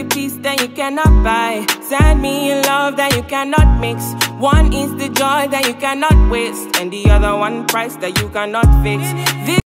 the peace that you cannot buy. Send me a love that you cannot mix. One is the joy that you cannot waste, and the other one price that you cannot fix. This